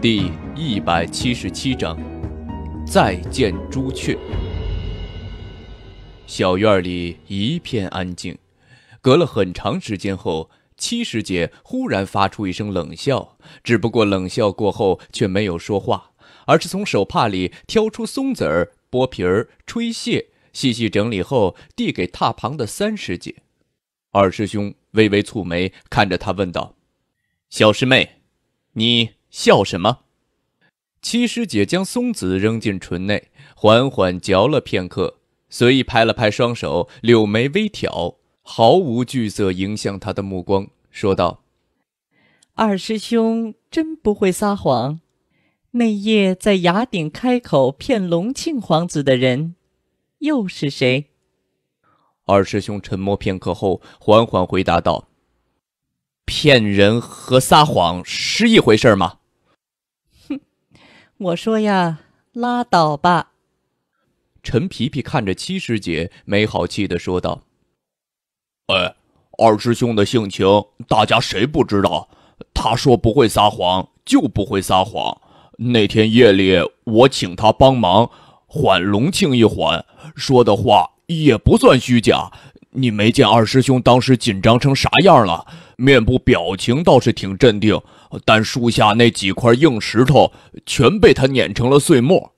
第一百七十七章，再见朱雀。小院里一片安静，隔了很长时间后，七师姐忽然发出一声冷笑，只不过冷笑过后却没有说话，而是从手帕里挑出松子儿，剥皮儿，吹屑，细细整理后递给榻旁的三师姐。二师兄微微蹙眉，看着她问道：“小师妹，你？”笑什么？七师姐将松子扔进唇内，缓缓嚼了片刻，随意拍了拍双手，柳眉微挑，毫无惧色迎向他的目光，说道：“二师兄真不会撒谎。那夜在崖顶开口骗隆庆皇子的人，又是谁？”二师兄沉默片刻后，缓缓回答道：“骗人和撒谎是一回事吗？”我说呀，拉倒吧。陈皮皮看着七师姐，没好气的说道：“哎，二师兄的性情，大家谁不知道？他说不会撒谎，就不会撒谎。那天夜里，我请他帮忙缓隆庆一缓，说的话也不算虚假。你没见二师兄当时紧张成啥样了？面部表情倒是挺镇定。”但树下那几块硬石头全被他碾成了碎末，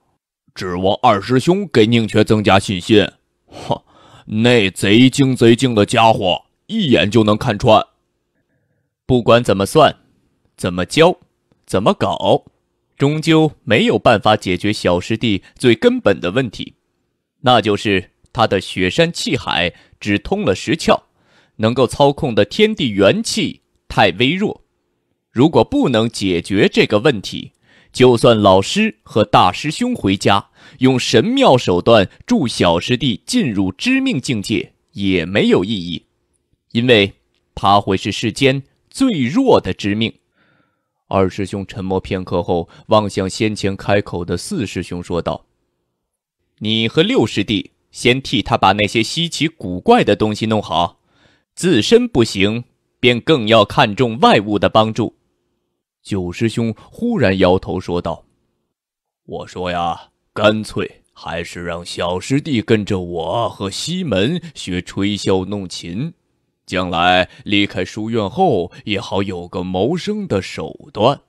指望二师兄给宁缺增加信心。哼，那贼精贼精的家伙一眼就能看穿。不管怎么算，怎么教，怎么搞，终究没有办法解决小师弟最根本的问题，那就是他的雪山气海只通了十窍，能够操控的天地元气太微弱。如果不能解决这个问题，就算老师和大师兄回家用神妙手段助小师弟进入知命境界也没有意义，因为他会是世间最弱的知命。二师兄沉默片刻后，望向先前开口的四师兄说道：“你和六师弟先替他把那些稀奇古怪的东西弄好，自身不行，便更要看重外物的帮助。”九师兄忽然摇头说道：“我说呀，干脆还是让小师弟跟着我和西门学吹箫弄琴，将来离开书院后也好有个谋生的手段。”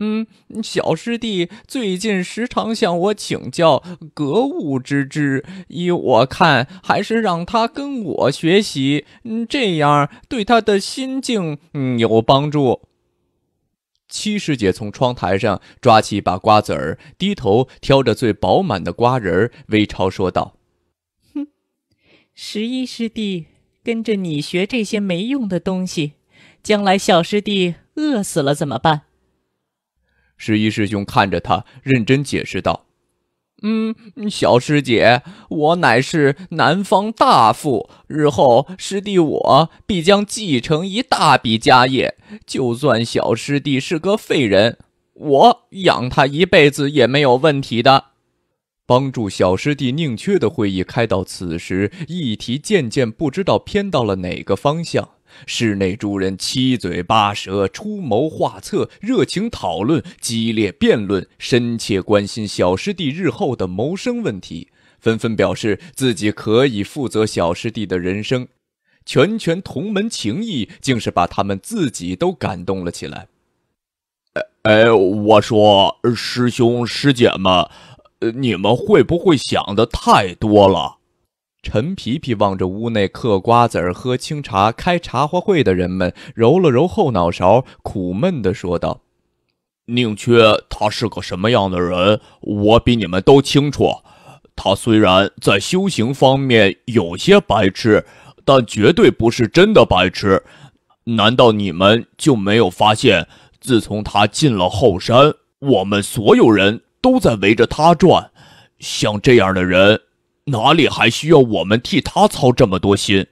嗯，小师弟最近时常向我请教格物之知，依我看，还是让他跟我学习，嗯，这样对他的心境嗯有帮助。七师姐从窗台上抓起一把瓜子儿，低头挑着最饱满的瓜仁儿，微嘲说道：“哼，十一师弟跟着你学这些没用的东西，将来小师弟饿死了怎么办？”十一师兄看着他，认真解释道。嗯，小师姐，我乃是南方大富，日后师弟我必将继承一大笔家业。就算小师弟是个废人，我养他一辈子也没有问题的。帮助小师弟宁缺的会议开到此时，议题渐渐不知道偏到了哪个方向。室内诸人七嘴八舌，出谋划策，热情讨论，激烈辩论，深切关心小师弟日后的谋生问题，纷纷表示自己可以负责小师弟的人生。拳拳同门情谊，竟是把他们自己都感动了起来。哎，我说师兄师姐们，呃你们会不会想的太多了？陈皮皮望着屋内嗑瓜子儿、喝清茶、开茶话会的人们，揉了揉后脑勺，苦闷地说道：“宁缺他是个什么样的人，我比你们都清楚。他虽然在修行方面有些白痴，但绝对不是真的白痴。难道你们就没有发现，自从他进了后山，我们所有人都在围着他转？像这样的人。”哪里还需要我们替他操这么多心？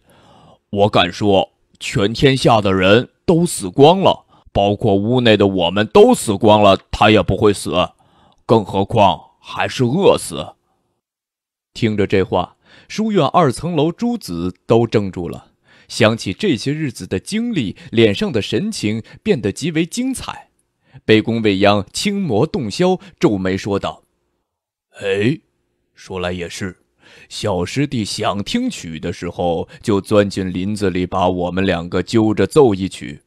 我敢说，全天下的人都死光了，包括屋内的我们都死光了，他也不会死，更何况还是饿死。听着这话，书院二层楼诸子都怔住了，想起这些日子的经历，脸上的神情变得极为精彩。北宫未央轻磨动箫，皱眉说道：“哎，说来也是，小师弟想听曲的时候，就钻进林子里把我们两个揪着奏一曲；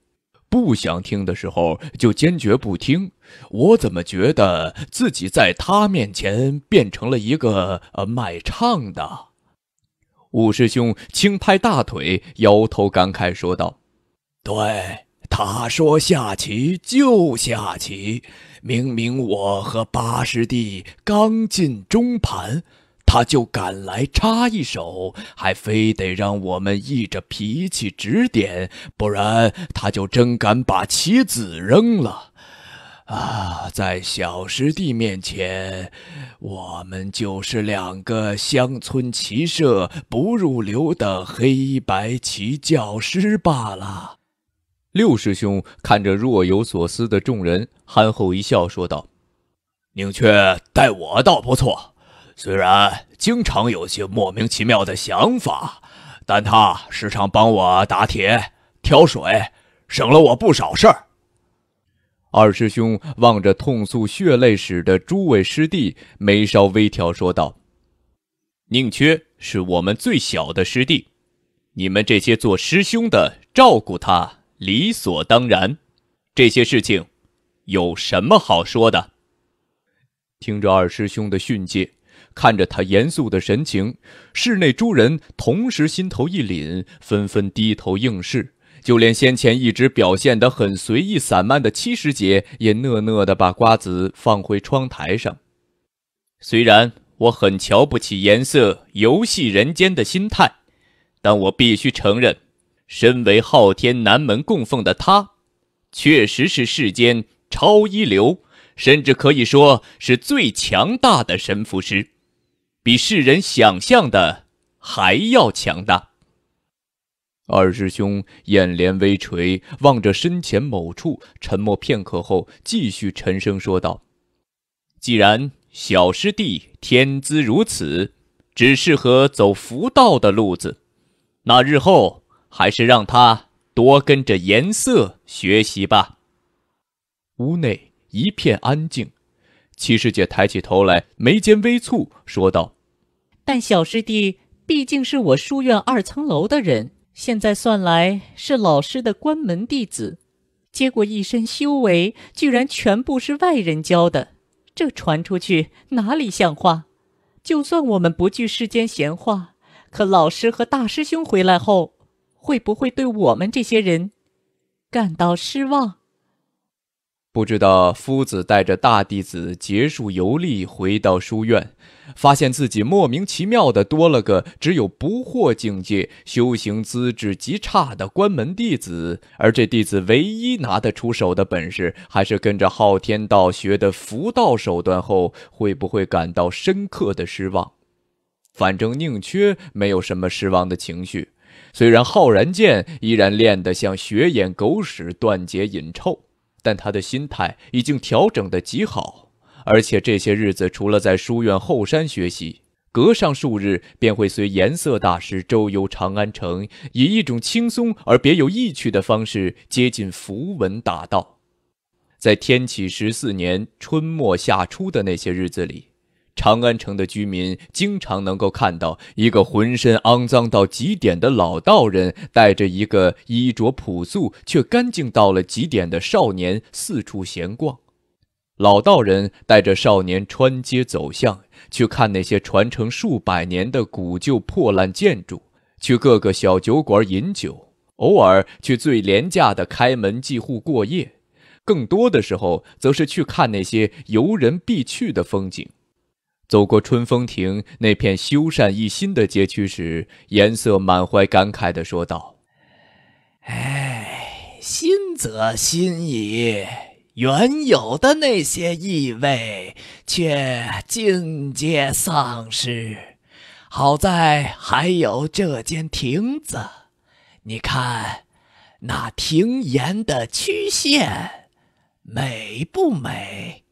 不想听的时候，就坚决不听。我怎么觉得自己在他面前变成了一个呃卖唱的？”五师兄轻拍大腿，摇头感慨说道：“对。”他说：“下棋就下棋，明明我和八师弟刚进中盘，他就赶来插一手，还非得让我们依着脾气指点，不然他就真敢把棋子扔了。啊，在小师弟面前，我们就是两个乡村棋社不入流的黑白棋教师罢了。”六师兄看着若有所思的众人，憨厚一笑，说道：“宁缺待我倒不错，虽然经常有些莫名其妙的想法，但他时常帮我打铁、挑水，省了我不少事儿。”二师兄望着痛诉血泪史的诸位师弟，眉梢微挑，说道：“宁缺是我们最小的师弟，你们这些做师兄的照顾他。”理所当然，这些事情有什么好说的？听着二师兄的训诫，看着他严肃的神情，室内诸人同时心头一凛，纷纷低头应是。就连先前一直表现得很随意散漫的七师姐，也讷讷地把瓜子放回窗台上。虽然我很瞧不起颜色游戏人间的心态，但我必须承认。身为昊天南门供奉的他，确实是世间超一流，甚至可以说是最强大的神符师，比世人想象的还要强大。二师兄眼帘微垂，望着身前某处，沉默片刻后，继续沉声说道：“既然小师弟天资如此，只适合走佛道的路子，那日后……”还是让他多跟着颜色学习吧。屋内一片安静，七师姐抬起头来，眉间微蹙，说道：“但小师弟毕竟是我书院二层楼的人，现在算来是老师的关门弟子，结果一身修为居然全部是外人教的，这传出去哪里像话？就算我们不惧世间闲话，可老师和大师兄回来后……”会不会对我们这些人感到失望？不知道夫子带着大弟子结束游历，回到书院，发现自己莫名其妙的多了个只有不惑境界、修行资质极差的关门弟子，而这弟子唯一拿得出手的本事，还是跟着昊天道学的符道手段后，会不会感到深刻的失望？反正宁缺没有什么失望的情绪。虽然浩然剑依然练得像血眼狗屎、断节隐臭，但他的心态已经调整得极好。而且这些日子，除了在书院后山学习，隔上数日便会随颜色大师周游长安城，以一种轻松而别有意趣的方式接近符文大道。在天启十四年春末夏初的那些日子里。长安城的居民经常能够看到一个浑身肮脏到极点的老道人，带着一个衣着朴素却干净到了极点的少年四处闲逛。老道人带着少年穿街走巷，去看那些传承数百年的古旧破烂建筑，去各个小酒馆饮酒，偶尔去最廉价的开门祭户过夜，更多的时候则是去看那些游人必去的风景。走过春风亭那片修缮一新的街区时，颜色满怀感慨地说道：“哎，新则新矣，原有的那些意味却尽皆丧失。好在还有这间亭子，你看，那亭檐的曲线，美不美？”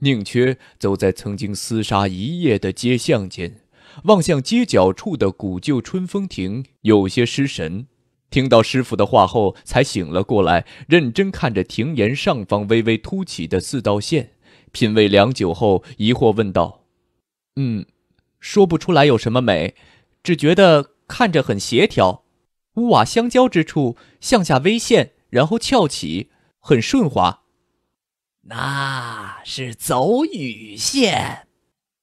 宁缺走在曾经厮杀一夜的街巷间，望向街角处的古旧春风亭，有些失神。听到师傅的话后，才醒了过来，认真看着庭檐上方微微凸起的四道线，品味良久后，疑惑问道：“嗯，说不出来有什么美，只觉得看着很协调，屋瓦相交之处向下微陷，然后翘起，很顺滑。”那是走雨线。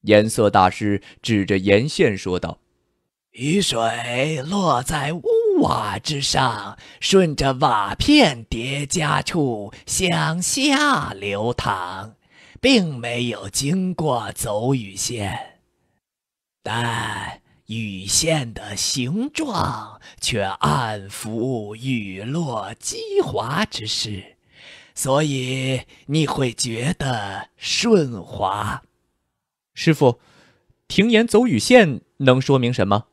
颜色大师指着沿线说道：“雨水落在屋瓦之上，顺着瓦片叠加处向下流淌，并没有经过走雨线，但雨线的形状却暗伏雨落击滑之势，所以你会觉得顺滑。”师傅，庭檐走雨线能说明什么？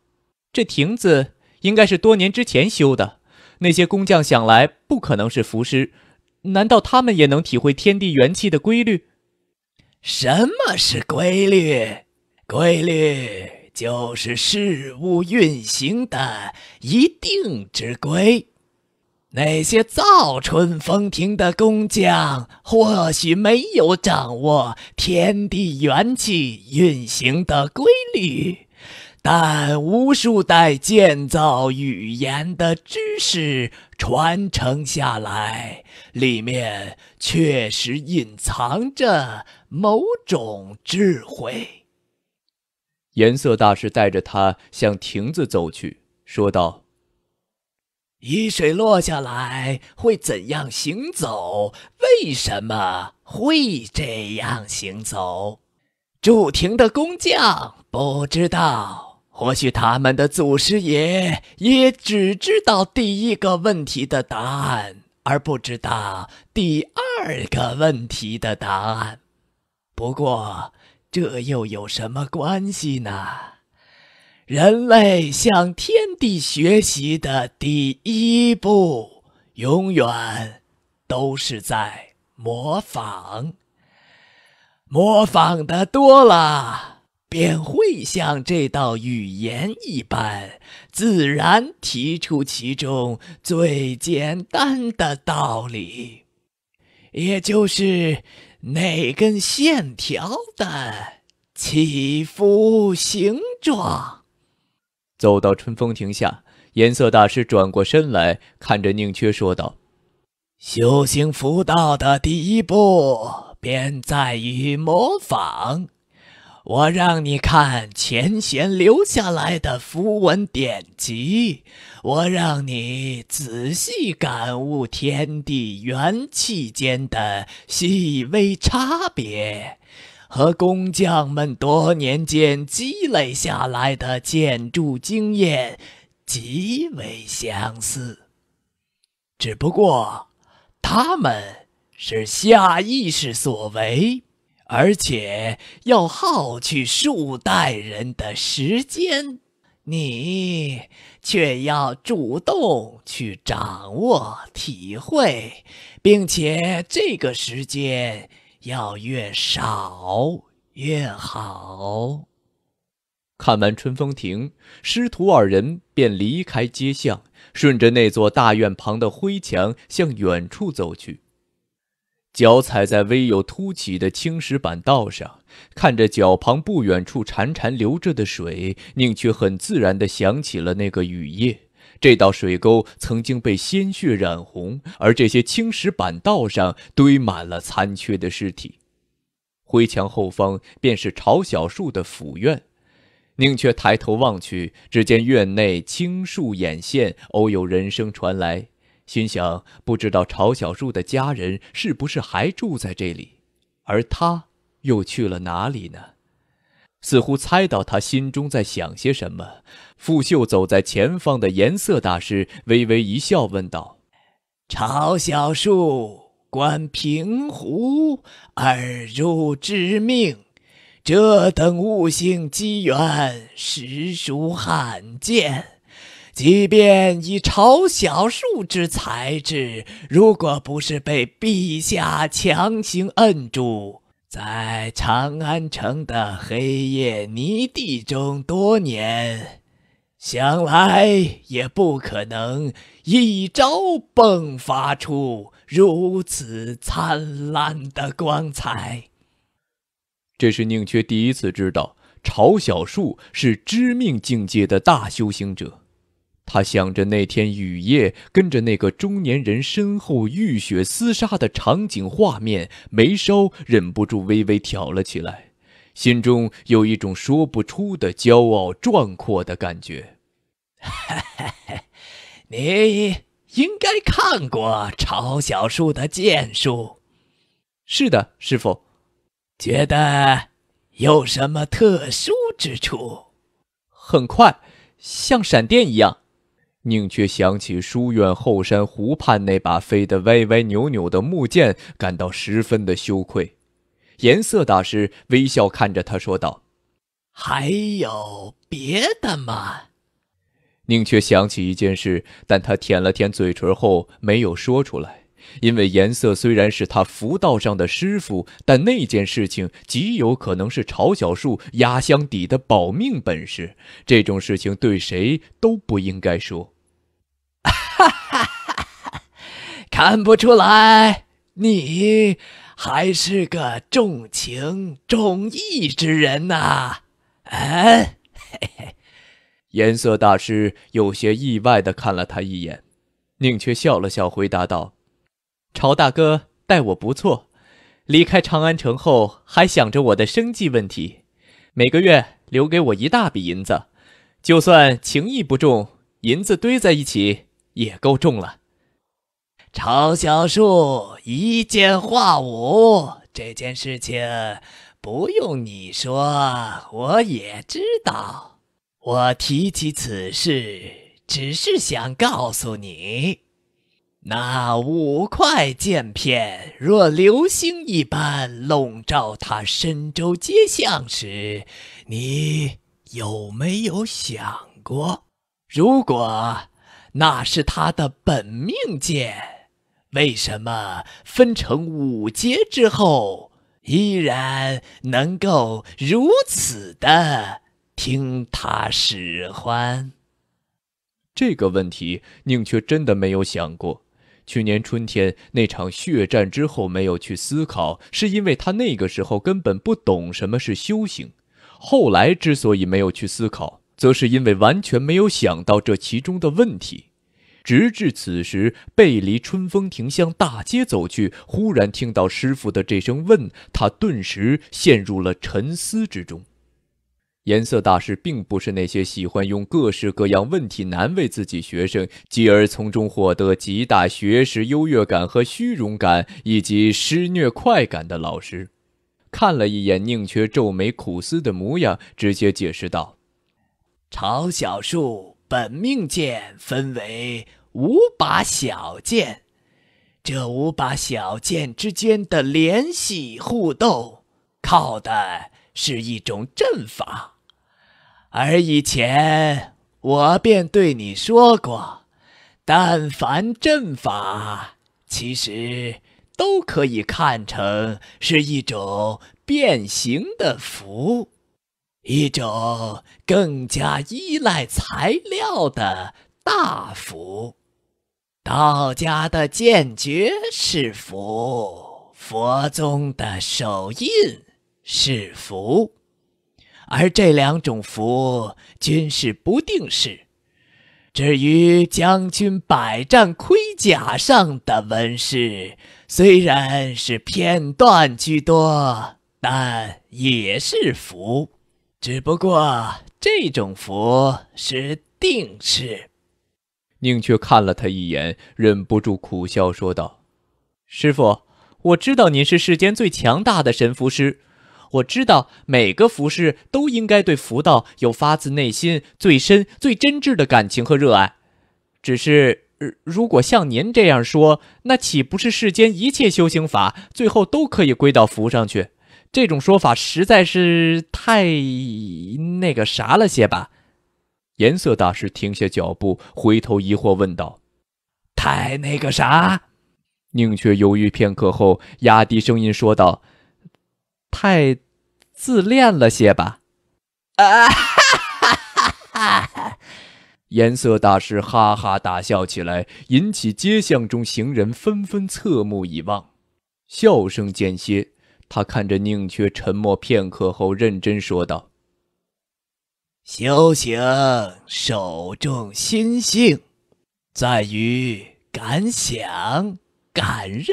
这亭子应该是多年之前修的，那些工匠想来不可能是浮尸，难道他们也能体会天地元气的规律？什么是规律？规律就是事物运行的一定之规。那些造春风亭的工匠或许没有掌握天地元气运行的规律，但无数代建造语言的知识传承下来，里面确实隐藏着某种智慧。颜色大师带着他向亭子走去，说道。雨水落下来会怎样行走？为什么会这样行走？筑亭的工匠不知道，或许他们的祖师爷也只知道第一个问题的答案，而不知道第二个问题的答案。不过，这又有什么关系呢？人类向天地学习的第一步，永远都是在模仿。模仿的多了，便会像这道语言一般，自然提出其中最简单的道理，也就是那根线条的起伏形状。走到春风亭下，颜色大师转过身来看着宁缺说道：“修行佛道的第一步，便在于模仿。我让你看前贤留下来的符文典籍，我让你仔细感悟天地元气间的细微差别。”和工匠们多年间积累下来的建筑经验极为相似，只不过他们是下意识所为，而且要耗去数代人的时间，你却要主动去掌握、体会，并且这个时间。要越少越好。看完春风亭，师徒二人便离开街巷，顺着那座大院旁的灰墙向远处走去。脚踩在微有凸起的青石板道上，看着脚旁不远处潺潺流着的水，宁缺很自然地想起了那个雨夜。这道水沟曾经被鲜血染红，而这些青石板道上堆满了残缺的尸体。灰墙后方便是朝小树的府院，宁缺抬头望去，只见院内青树掩线，偶有人声传来，心想：不知道朝小树的家人是不是还住在这里，而他又去了哪里呢？似乎猜到他心中在想些什么，傅秀走在前方的颜色大师微微一笑，问道：“朝小树，观平湖，耳入之命，这等悟性机缘实属罕见。即便以朝小树之才智，如果不是被陛下强行摁住。”在长安城的黑夜泥地中多年，想来也不可能一朝迸发出如此灿烂的光彩。这是宁缺第一次知道，朝小树是知命境界的大修行者。他想着那天雨夜，跟着那个中年人身后浴血厮杀的场景画面，眉梢忍不住微微挑了起来。心中有一种说不出的骄傲壮阔的感觉。你应该看过朝小树的剑术。是的，师傅。觉得有什么特殊之处？很快，像闪电一样。宁缺想起书院后山湖畔那把飞得歪歪扭扭的木剑，感到十分的羞愧。颜色大师微笑看着他说道：“还有别的吗？”宁缺想起一件事，但他舔了舔嘴唇后没有说出来，因为颜色虽然是他符道上的师傅，但那件事情极有可能是朝小树压箱底的保命本事，这种事情对谁都不应该说。哈！看不出来，你。还是个重情重义之人呐，嗯，嘿嘿。颜色大师有些意外的看了他一眼，宁缺笑了笑，回答道：“朝大哥待我不错，离开长安城后还想着我的生计问题，每个月留给我一大笔银子，就算情义不重，银子堆在一起也够重了。”朝小树一剑化五这件事情，不用你说，我也知道。我提起此事，只是想告诉你，那五块剑片若流星一般笼罩他神州街巷时，你有没有想过，如果那是他的本命剑？为什么分成五阶之后，依然能够如此的听他使唤？这个问题，宁缺真的没有想过。去年春天那场血战之后，没有去思考，是因为他那个时候根本不懂什么是修行。后来之所以没有去思考，则是因为完全没有想到这其中的问题。直至此时，背离春风亭向大街走去，忽然听到师傅的这声问，他顿时陷入了沉思之中。颜色大师并不是那些喜欢用各式各样问题难为自己学生，继而从中获得极大学识优越感和虚荣感，以及施虐快感的老师。看了一眼宁缺皱眉苦思的模样，直接解释道：“朝小树。”本命剑分为五把小剑，这五把小剑之间的联系互动，靠的是一种阵法。而以前我便对你说过，但凡阵法，其实都可以看成是一种变形的符。一种更加依赖材料的大符，道家的剑诀是符，佛宗的手印是符，而这两种符均是不定式。至于将军百战盔甲上的纹饰，虽然是片段居多，但也是符。只不过这种符是定式。宁缺看了他一眼，忍不住苦笑说道：“师傅，我知道您是世间最强大的神符师，我知道每个符师都应该对符道有发自内心、最深、最真挚的感情和热爱。只是，如果像您这样说，那岂不是世间一切修行法最后都可以归到符上去？”这种说法实在是太那个啥了些吧？颜色大师停下脚步，回头疑惑问道：“太那个啥？”宁缺犹豫片刻后，压低声音说道：“太自恋了些吧？”啊哈哈哈哈！颜色大师哈哈大笑起来，引起街巷中行人纷纷侧目以望。笑声间歇，他看着宁缺，沉默片刻后，认真说道：“修行首重心性，在于敢想敢认。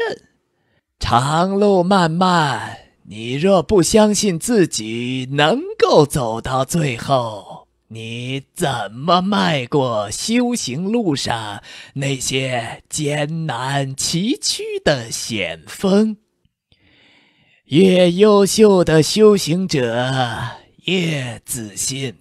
长路漫漫，你若不相信自己能够走到最后。”你怎么迈过修行路上那些艰难崎岖的险峰？越优秀的修行者越自信，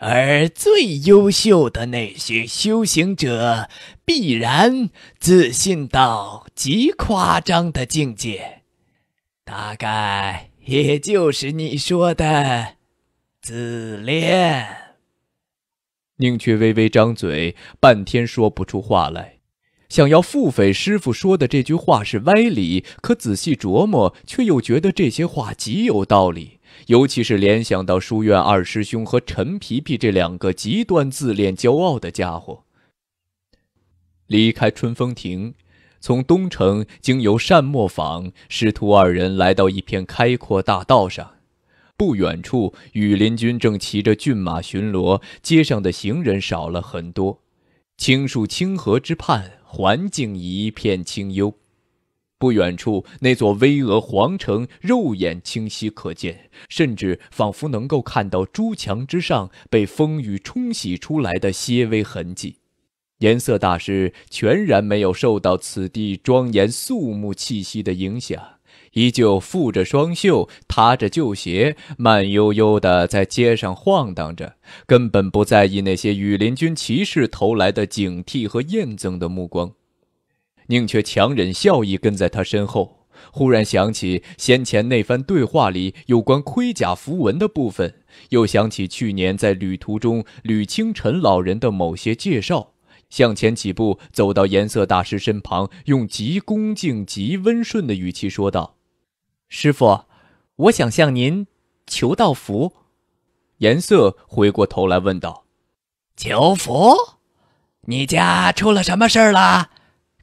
而最优秀的那些修行者必然自信到极夸张的境界，大概也就是你说的。自恋。宁缺微微张嘴，半天说不出话来。想要腹诽师傅说的这句话是歪理，可仔细琢磨，却又觉得这些话极有道理。尤其是联想到书院二师兄和陈皮皮这两个极端自恋、骄傲的家伙。离开春风亭，从东城经由善磨坊，师徒二人来到一片开阔大道上。不远处，羽林军正骑着骏马巡逻，街上的行人少了很多。青树清河之畔，环境一片清幽。不远处，那座巍峨皇城肉眼清晰可见，甚至仿佛能够看到朱墙之上被风雨冲洗出来的些微痕迹。颜色大师全然没有受到此地庄严肃穆气息的影响。依旧负着双袖，踏着旧鞋，慢悠悠地在街上晃荡着，根本不在意那些羽林军骑士投来的警惕和厌憎的目光。宁缺强忍笑意跟在他身后，忽然想起先前那番对话里有关盔甲符文的部分，又想起去年在旅途中吕清晨老人的某些介绍，向前几步走到颜色大师身旁，用极恭敬、极温顺的语气说道。师傅，我想向您求道符。颜色回过头来问道：“求符？你家出了什么事儿了？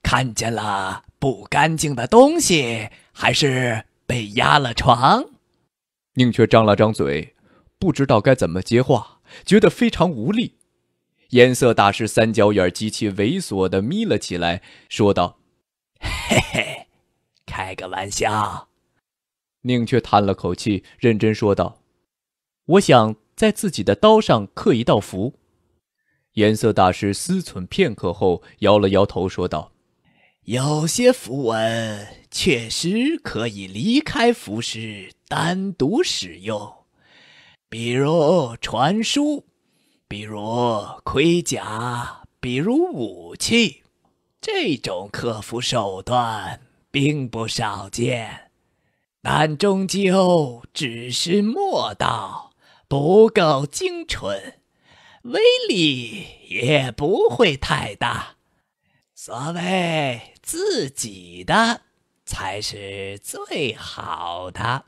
看见了不干净的东西，还是被压了床？”宁缺张了张嘴，不知道该怎么接话，觉得非常无力。颜色大师三角眼极其猥琐的眯了起来，说道：“嘿嘿，开个玩笑。”宁却叹了口气，认真说道：“我想在自己的刀上刻一道符。”颜色大师思忖片刻后，摇了摇头，说道：“有些符文确实可以离开符师单独使用，比如传书，比如盔甲，比如武器，这种克服手段并不少见。”但终究只是墨道，不够精纯，威力也不会太大。所谓自己的才是最好的。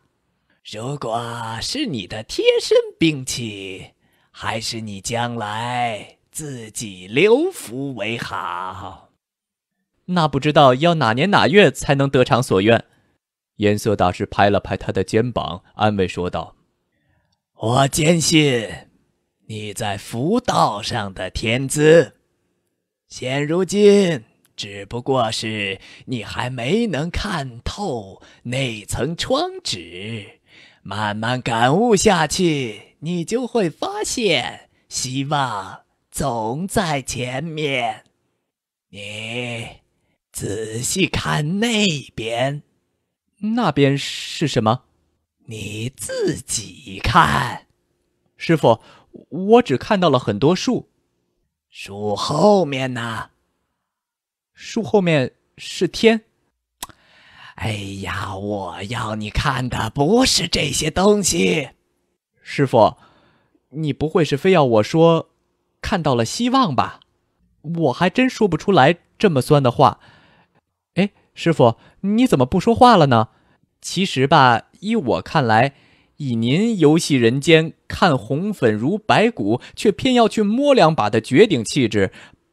如果是你的贴身兵器，还是你将来自己留服为好。那不知道要哪年哪月才能得偿所愿？颜色大师拍了拍他的肩膀，安慰说道：“我坚信你在福道上的天资，现如今只不过是你还没能看透那层窗纸，慢慢感悟下去，你就会发现希望总在前面。你仔细看那边。”那边是什么？你自己看，师傅，我只看到了很多树。树后面呢？树后面是天。哎呀，我要你看的不是这些东西。师傅，你不会是非要我说看到了希望吧？我还真说不出来这么酸的话。师傅。你怎么不说话了呢？其实吧，依我看来，以您游戏人间，看红粉如白骨，却偏要去摸两把的绝顶气质，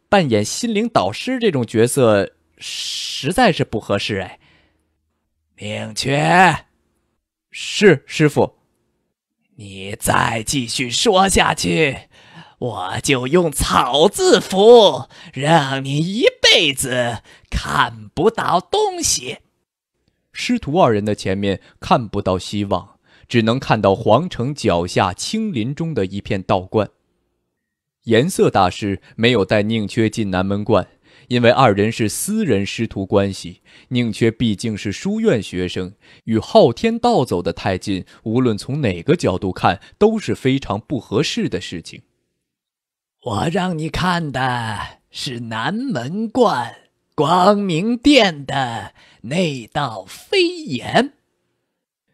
扮演心灵导师这种角色，实在是不合适哎。宁缺，是师傅。你再继续说下去，我就用草字符让你一辈子看不到东西。师徒二人的前面看不到希望。只能看到皇城脚下青林中的一片道观。颜色大师没有带宁缺进南门观，因为二人是私人师徒关系。宁缺毕竟是书院学生，与昊天道走得太近，无论从哪个角度看都是非常不合适的事情。我让你看的是南门观光明殿的那道飞檐。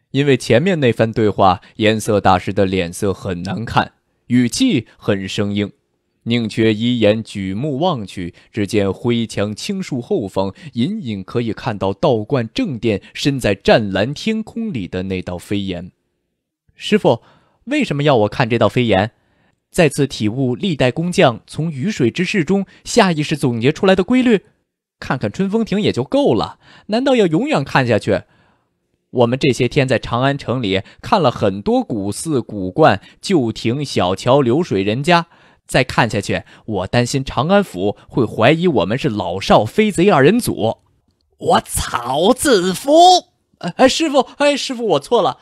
因为前面那番对话，颜色大师的脸色很难看，语气很生硬。宁缺一眼举目望去，只见灰墙青树后方，隐隐可以看到道观正殿身在湛蓝天空里的那道飞檐。师傅，为什么要我看这道飞檐？再次体悟历代工匠从雨水之势中下意识总结出来的规律？看看春风亭也就够了，难道要永远看下去？我们这些天在长安城里看了很多古寺、古观、旧亭、小桥流水人家，再看下去，我担心长安府会怀疑我们是老少飞贼二人组。我草字符，哎，师傅，哎，师傅，我错了。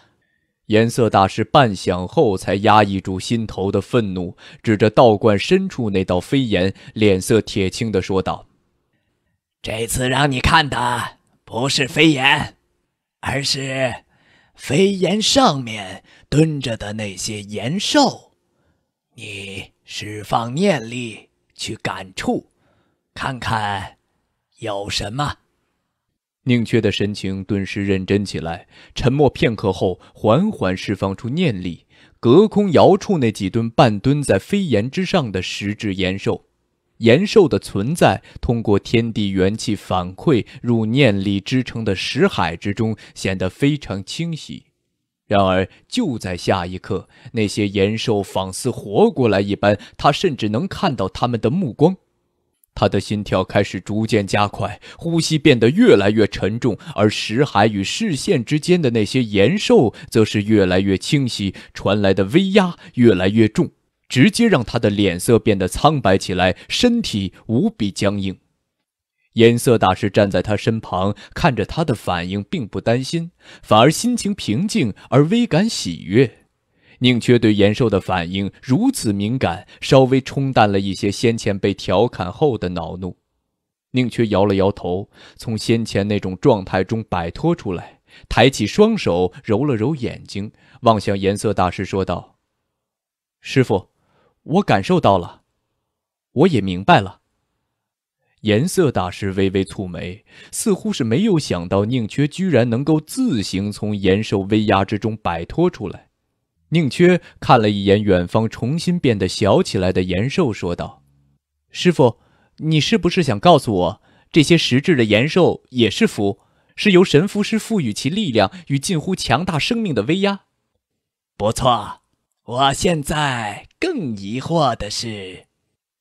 颜色大师半晌后才压抑住心头的愤怒，指着道观深处那道飞檐，脸色铁青的说道：“这次让你看的不是飞檐。”而是飞檐上面蹲着的那些岩兽，你释放念力去感触，看看有什么。宁缺的神情顿时认真起来，沉默片刻后，缓缓释放出念力，隔空摇触那几吨半蹲在飞檐之上的石质岩兽。延寿的存在，通过天地元气反馈入念力支撑的石海之中，显得非常清晰。然而，就在下一刻，那些延寿仿似活过来一般，他甚至能看到他们的目光。他的心跳开始逐渐加快，呼吸变得越来越沉重，而石海与视线之间的那些延寿，则是越来越清晰，传来的威压越来越重。直接让他的脸色变得苍白起来，身体无比僵硬。颜色大师站在他身旁，看着他的反应，并不担心，反而心情平静而微感喜悦。宁缺对延寿的反应如此敏感，稍微冲淡了一些先前被调侃后的恼怒。宁缺摇了摇头，从先前那种状态中摆脱出来，抬起双手揉了揉眼睛，望向颜色大师说道：“师傅。”我感受到了，我也明白了。颜色大师微微蹙眉，似乎是没有想到宁缺居然能够自行从延寿威压之中摆脱出来。宁缺看了一眼远方重新变得小起来的延寿，说道：“师傅，你是不是想告诉我，这些实质的延寿也是符，是由神符师赋予其力量与近乎强大生命的威压？”不错。我现在更疑惑的是，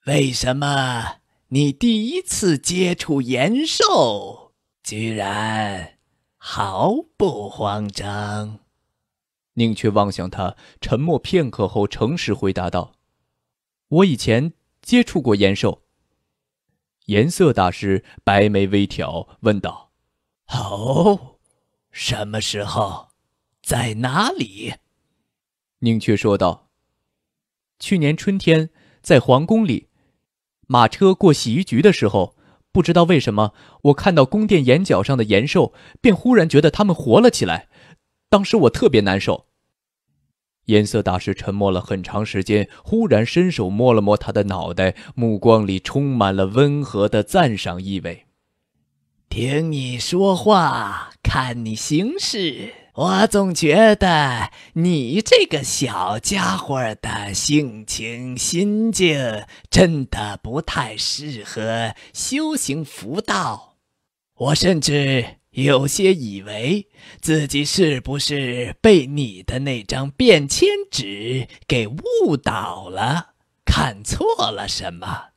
为什么你第一次接触延寿，居然毫不慌张？宁缺望向他，沉默片刻后，诚实回答道：“我以前接触过延寿。”颜色大师白眉微挑，问道：“哦，什么时候，在哪里？”宁缺说道：“去年春天，在皇宫里，马车过洗衣局的时候，不知道为什么，我看到宫殿檐角上的延寿，便忽然觉得他们活了起来。当时我特别难受。”颜色大师沉默了很长时间，忽然伸手摸了摸他的脑袋，目光里充满了温和的赞赏意味。听你说话，看你行事。我总觉得你这个小家伙的性情心境真的不太适合修行佛道。我甚至有些以为自己是不是被你的那张便签纸给误导了，看错了什么？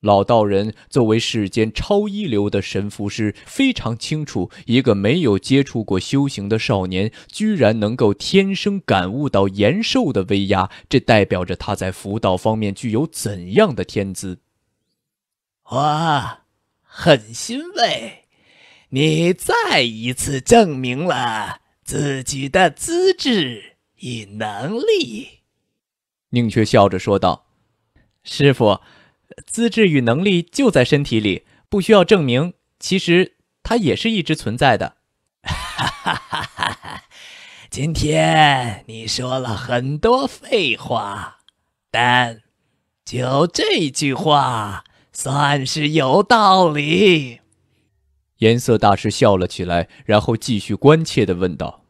老道人作为世间超一流的神符师，非常清楚，一个没有接触过修行的少年，居然能够天生感悟到延寿的威压，这代表着他在符道方面具有怎样的天资？我很欣慰，你再一次证明了自己的资质与能力。宁缺笑着说道：“师傅。”资质与能力就在身体里，不需要证明。其实它也是一直存在的。哈哈哈哈哈！今天你说了很多废话，但就这句话算是有道理。颜色大师笑了起来，然后继续关切地问道：“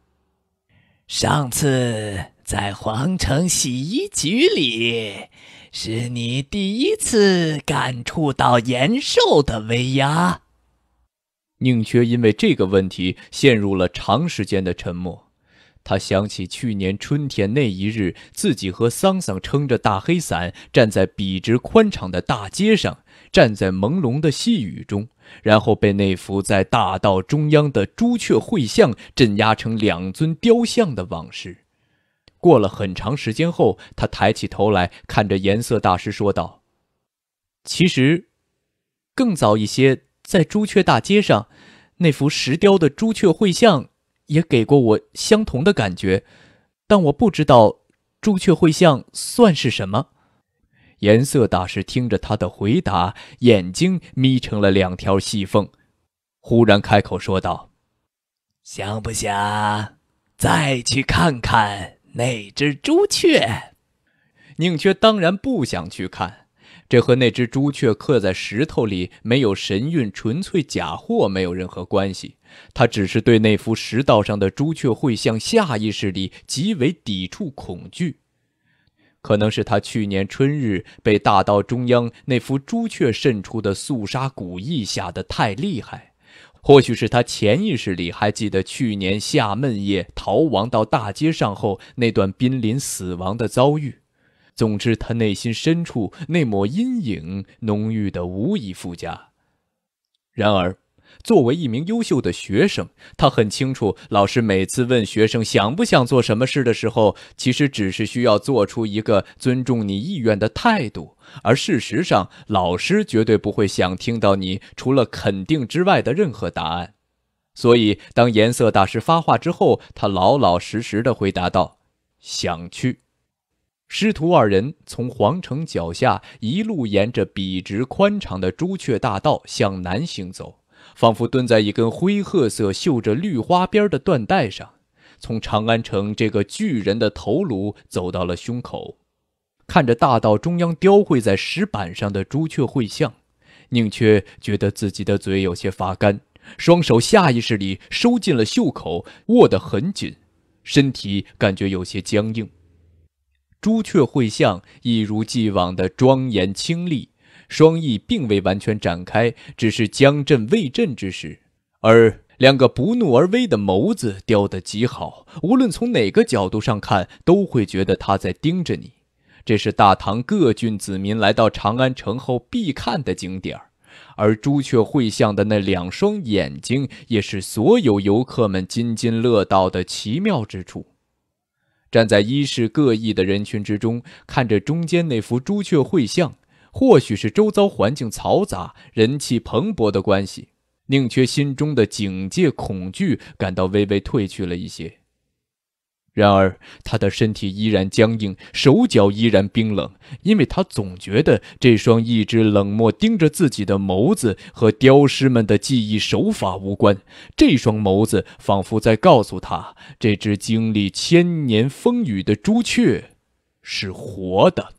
上次在皇城洗衣局里。”是你第一次感触到延寿的威压。宁缺因为这个问题陷入了长时间的沉默。他想起去年春天那一日，自己和桑桑撑着大黑伞，站在笔直宽敞的大街上，站在朦胧的细雨中，然后被那幅在大道中央的朱雀绘像镇压成两尊雕像的往事。过了很长时间后，他抬起头来看着颜色大师说道：“其实，更早一些，在朱雀大街上，那幅石雕的朱雀绘像也给过我相同的感觉，但我不知道朱雀绘像算是什么。”颜色大师听着他的回答，眼睛眯成了两条细缝，忽然开口说道：“想不想再去看看？”那只朱雀，宁缺当然不想去看。这和那只朱雀刻在石头里没有神韵、纯粹假货没有任何关系。他只是对那幅石道上的朱雀绘像下意识里极为抵触、恐惧。可能是他去年春日被大道中央那幅朱雀渗出的肃杀古意吓得太厉害。或许是他潜意识里还记得去年夏闷夜逃亡到大街上后那段濒临死亡的遭遇。总之，他内心深处那抹阴影浓郁的无以复加。然而，作为一名优秀的学生，他很清楚，老师每次问学生想不想做什么事的时候，其实只是需要做出一个尊重你意愿的态度。而事实上，老师绝对不会想听到你除了肯定之外的任何答案。所以，当颜色大师发话之后，他老老实实的回答道：“想去。”师徒二人从皇城脚下一路沿着笔直宽敞的朱雀大道向南行走，仿佛蹲在一根灰褐色、绣着绿花边的缎带上，从长安城这个巨人的头颅走到了胸口。看着大道中央雕绘在石板上的朱雀绘像，宁缺觉得自己的嘴有些发干，双手下意识里收进了袖口，握得很紧，身体感觉有些僵硬。朱雀绘像一如既往的庄严清丽，双翼并未完全展开，只是将阵未阵之时，而两个不怒而威的眸子雕得极好，无论从哪个角度上看，都会觉得他在盯着你。这是大唐各郡子民来到长安城后必看的景点而朱雀会像的那两双眼睛，也是所有游客们津津乐道的奇妙之处。站在衣饰各异的人群之中，看着中间那幅朱雀会像，或许是周遭环境嘈杂、人气蓬勃的关系，宁缺心中的警戒、恐惧感到微微褪去了一些。然而，他的身体依然僵硬，手脚依然冰冷，因为他总觉得这双一直冷漠盯着自己的眸子和雕师们的技艺手法无关。这双眸子仿佛在告诉他，这只经历千年风雨的朱雀是活的。